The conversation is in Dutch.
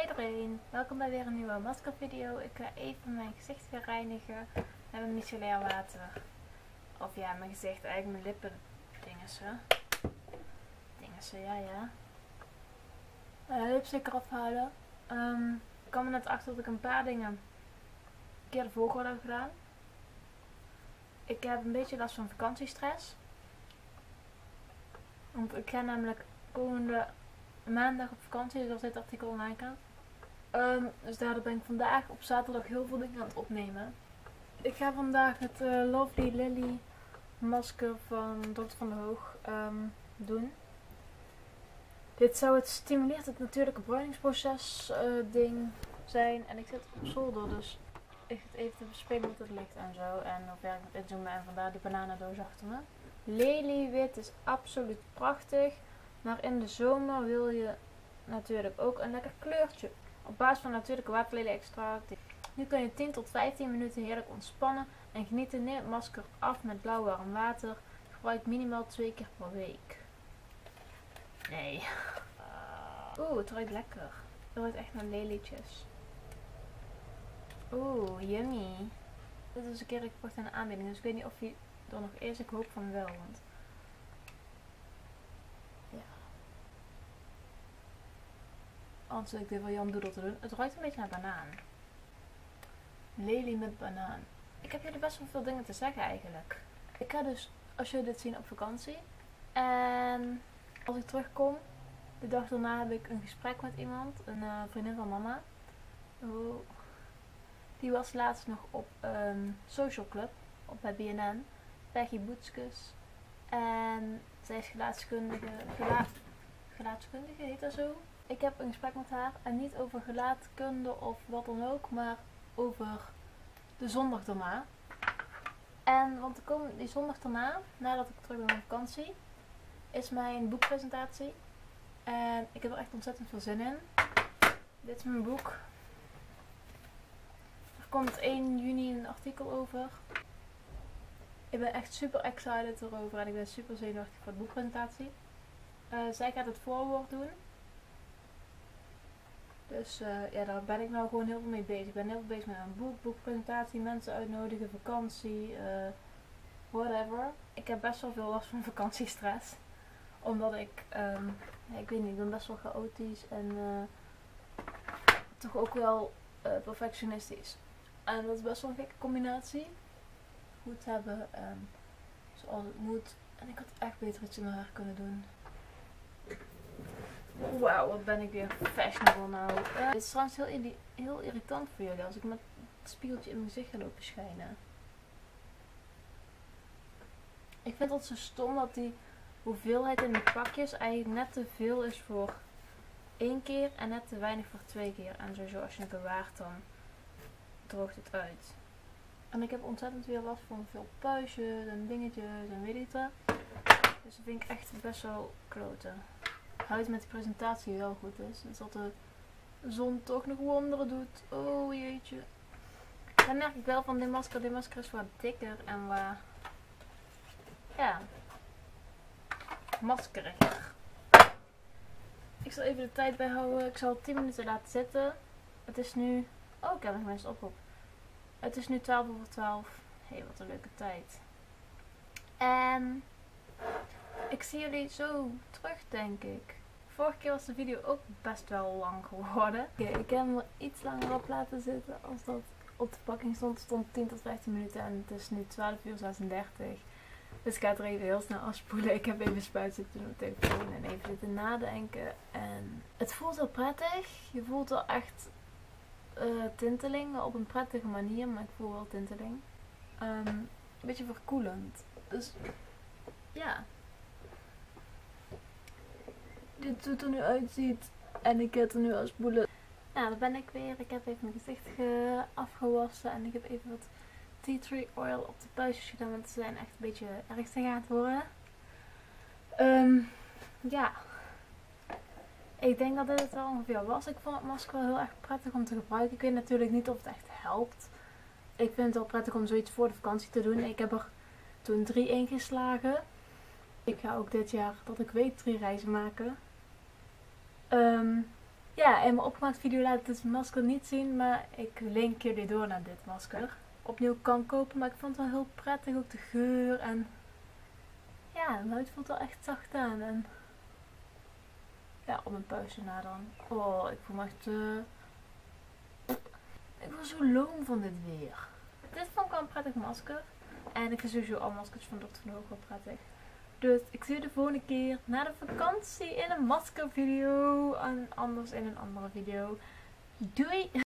Hi iedereen, welkom bij weer een nieuwe maskervideo. Ik ga even mijn gezicht weer reinigen met mijn micellair water. Of ja, mijn gezicht, eigenlijk mijn lippen dingessen. Dingessen, ja ja. Uh, lipstick eraf. Um, ik kwam er net achter dat ik een paar dingen keer de heb gedaan. Ik heb een beetje last van vakantiestress. Want ik ga namelijk komende maandag op vakantie, zoals dit artikel online kan. Um, dus daardoor ben ik vandaag op zaterdag heel veel dingen aan het opnemen. Ik ga vandaag het uh, Lovely Lily masker van Dr. van der Hoog um, doen. Dit zou het stimuleert het natuurlijke bruiningsproces uh, ding zijn. En ik zit op zolder, dus ik zit even te bespelen met het licht en zo. En hoe ver ik inzoomen en vandaar die bananendoos achter me. Leliewit is absoluut prachtig. Maar in de zomer wil je natuurlijk ook een lekker kleurtje. Op basis van natuurlijke waterlelie extract. Nu kun je 10 tot 15 minuten heerlijk ontspannen en genieten. Neem masker af met blauw warm water. Gebruik minimaal twee keer per week. Nee. Oeh, het ruikt lekker. Het ruikt echt naar lelietjes. Oeh, yummy. Dit is een keer gekocht aan de aanbieding, dus ik weet niet of hij er nog is. Ik hoop van wel, want Anders ik dit wel Jan Doedel te doen. Het ruikt een beetje naar banaan. Lelie met banaan. Ik heb jullie best wel veel dingen te zeggen eigenlijk. Ik ga dus, als jullie dit zien, op vakantie. En als ik terugkom, de dag daarna heb ik een gesprek met iemand. Een uh, vriendin van mama. Oh. Die was laatst nog op um, Social Club. Op bij BNN. Peggy Boetskus. En zij is gelaatskundige. Gela gelaatskundige heet dat zo? Ik heb een gesprek met haar en niet over gelaatkunde of wat dan ook, maar over de zondag daarna. En want die zondag daarna, nadat ik terug ben van vakantie, is mijn boekpresentatie. En ik heb er echt ontzettend veel zin in. Dit is mijn boek. Er komt 1 juni een artikel over. Ik ben echt super excited erover en ik ben super zenuwachtig voor de boekpresentatie. Uh, zij gaat het voorwoord doen. Dus uh, ja, daar ben ik nou gewoon heel veel mee bezig. Ik ben heel veel bezig met een boek, boekpresentatie, mensen uitnodigen, vakantie, uh, whatever. Ik heb best wel veel last van vakantiestress. Omdat ik, ja, ik weet niet, ik ben best wel chaotisch en uh, toch ook wel perfectionistisch. En dat is best wel een gekke combinatie. Goed hebben, um, zoals het moet. En ik had echt beter iets in mijn haar kunnen doen. Wauw, wat ben ik weer fashionable nou. Uh, dit is trouwens heel, heel irritant voor jullie als ik met het spiegeltje in mijn gezicht ga lopen schijnen. Ik vind het zo stom dat die hoeveelheid in de pakjes eigenlijk net te veel is voor één keer en net te weinig voor twee keer. En sowieso als je het bewaart dan droogt het uit. En ik heb ontzettend weer last van veel puistjes en dingetjes en weet ik wat. Dus dat vind ik echt best wel kloten huid met de presentatie wel goed is. Dus dat de zon toch nog wonderen doet. Oh jeetje. Dan merk ik wel van dit masker. Dit masker is wat dikker en wat... Ja. Maskeriger. Ik zal even de tijd bijhouden. Ik zal 10 minuten laten zitten. Het is nu... Oh, ik heb nog mensen op. Het is nu 12 over 12. Hé, hey, wat een leuke tijd. En ik zie jullie zo terug, denk ik vorige keer was de video ook best wel lang geworden. ik heb hem er iets langer op laten zitten als dat op de pakking stond. Stond 10 tot 15 minuten en het is nu 12 uur 36. Dus ik ga het er even heel snel afspoelen. Ik heb even spuit zitten op mijn telefoon en even zitten nadenken. En het voelt wel prettig. Je voelt wel echt uh, tinteling op een prettige manier, maar ik voel wel tinteling. Um, een beetje verkoelend. Dus ja, dit hoe het er nu uitziet. En ik heb er nu als boelen. Nou, daar ben ik weer. Ik heb even mijn gezicht afgewassen. En ik heb even wat tea tree oil op de puistjes gedaan. Want ze zijn echt een beetje ernstig aan het worden. Um, ja. Ik denk dat dit het wel ongeveer was. Ik vond het masker wel heel erg prettig om te gebruiken. Ik weet natuurlijk niet of het echt helpt. Ik vind het wel prettig om zoiets voor de vakantie te doen. Ik heb er toen drie ingeslagen. Ik ga ook dit jaar, dat ik weet, drie reizen maken. Um, Ja, in mijn opgemaakt video laat het masker niet zien, maar ik link jullie door naar dit masker. Opnieuw kan kopen, maar ik vond het wel heel prettig, ook de geur en ja, huid voelt wel echt zacht aan en ja, op een puistje na dan. Oh, ik voel me echt, uh... ik word zo loom van dit weer. Dit vond ik wel een prettig masker en ik vind sowieso al maskers van Dr. Van Hoog wel prettig. Dus ik zie je de volgende keer na de vakantie in een maskervideo. En anders in een andere video. Doei!